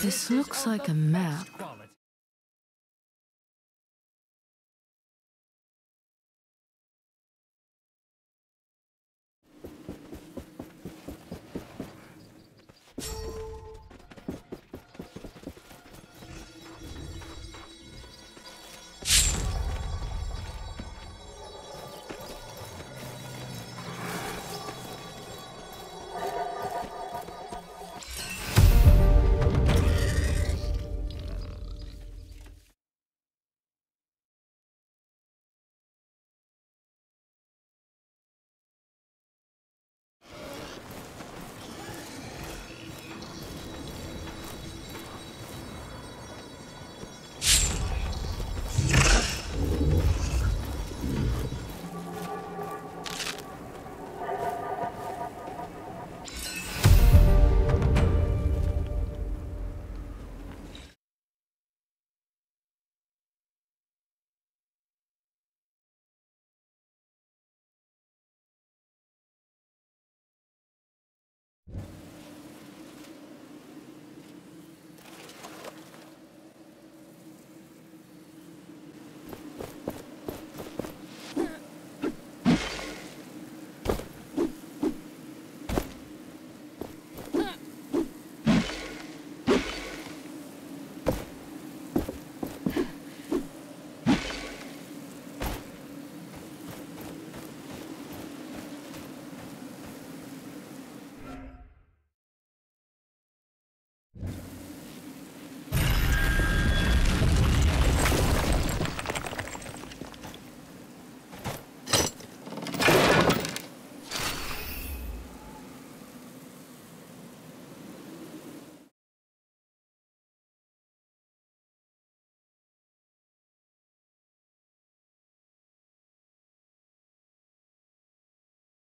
This looks like a map. Yeah.